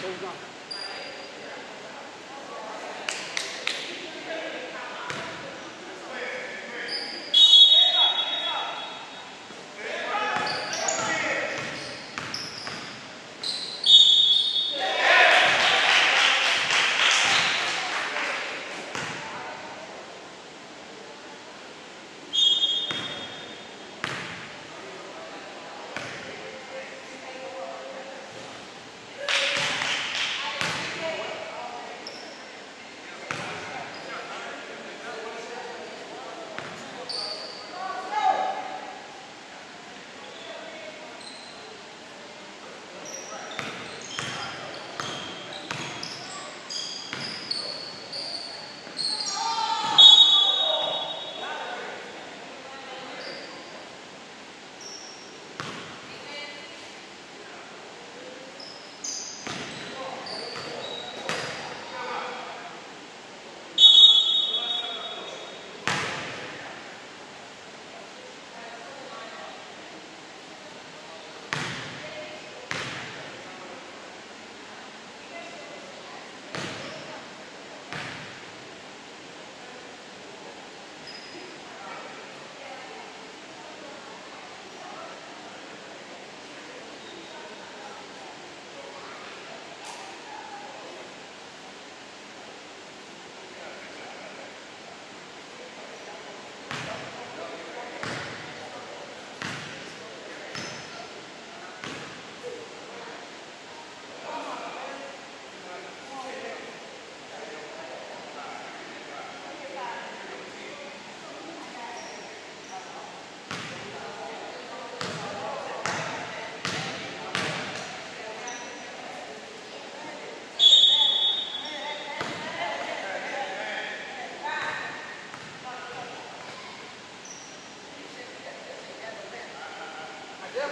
soldan. we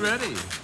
ready?